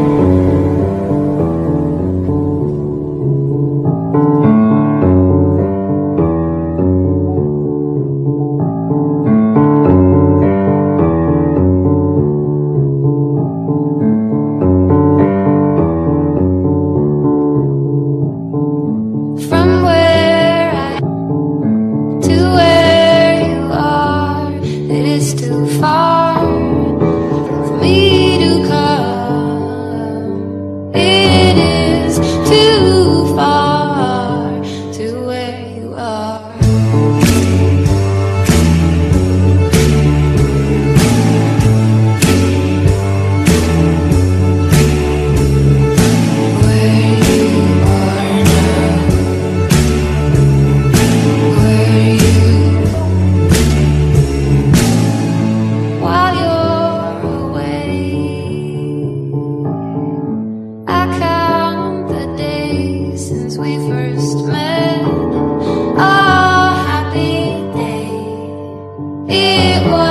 Thank It igual.